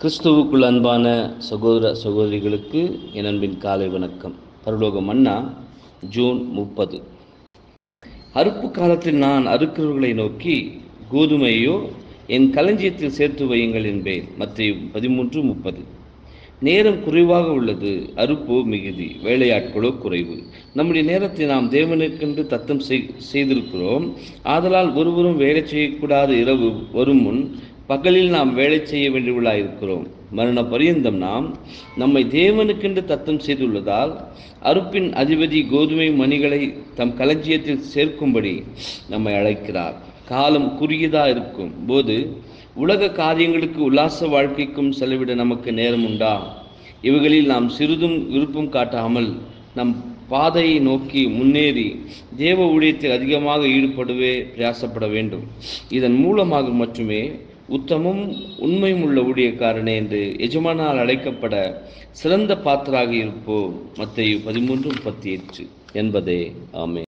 கிறிஸ்துவுக்குள் அன்பான சகோதர சகோதரிகளுக்கு என் அன்பின் காலை வணக்கம். பரலோக மன்னா ஜூன் முப்பது. அறுப்பு காலத்தில் நான் அறுக்கிறவர்களை நோக்கி கோதுமையோ என் களஞ்சியத்தில் சேர்த்து வையுங்கள் என்பேன். மத்திய பதிமூன்று முப்பது. நேரம் குறைவாக உள்ளது அறுப்போ மிகுதி வேலையாட்களோ குறைவு. நம்முடைய நேரத்தை நாம் தேவனுக்கென்று தத்தம் செய் செய்திருக்கிறோம். ஆதலால் ஒருவரும் வேலை செய்யக்கூடாத இரவு வரும் முன் பகலில் நாம் வேலை செய்ய வேண்டியவர்களாக இருக்கிறோம் மரண பரியந்தம் நாம் நம்மை தேவனுக்கென்று தத்தம் செய்துள்ளதால் அறுப்பின் அதிபதி கோதுமை மணிகளை தம் களஞ்சியத்தில் சேர்க்கும்படி நம்மை அழைக்கிறார். காலம் குறுகியதாக இருக்கும் போது உலக காரியங்களுக்கு உல்லாச வாழ்க்கைக்கும் செலவிட நமக்கு நேரம் உண்டா இவைகளில் நாம் சிறிதும் விருப்பம் காட்டாமல் நம் பாதையை நோக்கி முன்னேறி தேவ ஊழியத்தில் அதிகமாக ஈடுபடவே பிரயாசப்பட வேண்டும். இதன் மூலமாக மட்டுமே உத்தமும் உண்மையும் உள்ள ஊழியக்காரனே என்று எஜமானால் அழைக்கப்பட சிறந்த பாத்திராக இருப்போம். மத்திய பதிமூன்று முப்பத்தி எட்டு என்பதே. ஆமே